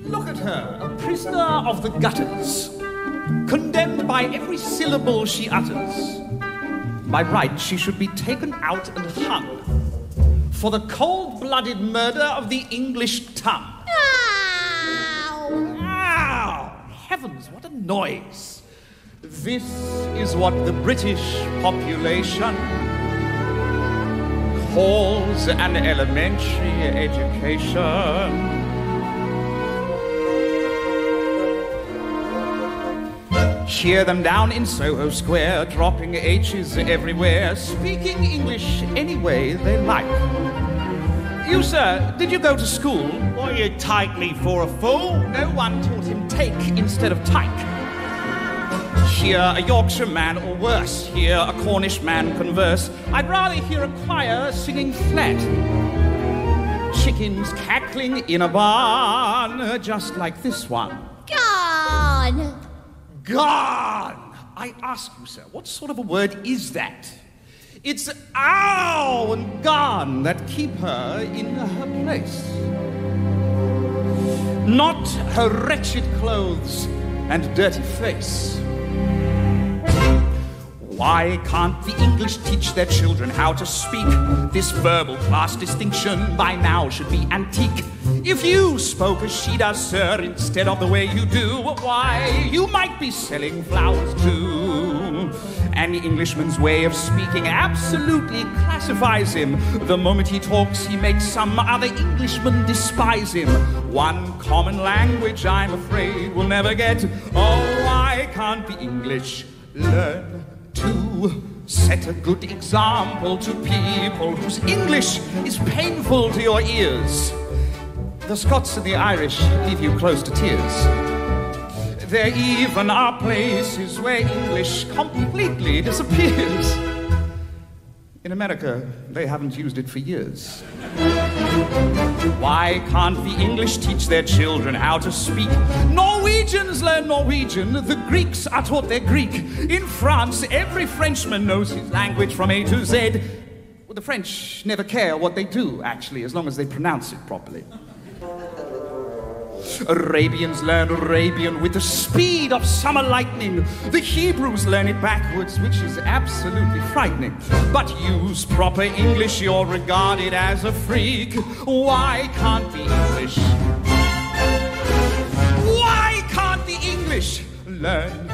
Look at her, a prisoner of the gutters, condemned by every syllable she utters. By right, she should be taken out and hung for the cold blooded murder of the English tongue. Heavens, what a noise! This is what the British population calls an elementary education. Hear them down in Soho Square, dropping H's everywhere, speaking English any way they like. You, sir, did you go to school? Why you take me for a fool? No one taught him take instead of tyke. Hear a Yorkshire man or worse, hear a Cornish man converse. I'd rather hear a choir singing flat. Chickens cackling in a barn, just like this one. Gone! Gone! I ask you, sir, what sort of a word is that? It's ow and gone that keep her in her place. Not her wretched clothes and dirty face. Why can't the English teach their children how to speak? This verbal class distinction by now should be antique. If you spoke as she does, sir, instead of the way you do, why, you might be selling flowers too. An Englishman's way of speaking absolutely classifies him. The moment he talks, he makes some other Englishman despise him. One common language, I'm afraid, we'll never get. Oh, why can't the English learn set a good example to people whose English is painful to your ears? The Scots and the Irish leave you close to tears. There even are places where English completely disappears. In America, they haven't used it for years. Why can't the English teach their children how to speak? Norwegians learn Norwegian, the Greeks are taught their Greek. In France, every Frenchman knows his language from A to Z. Well, the French never care what they do, actually, as long as they pronounce it properly. Arabians learn Arabian with the speed of summer lightning. The Hebrews learn it backwards, which is absolutely frightening. But use proper English, you're regarded as a freak. Why can't the English? Why can't the English learn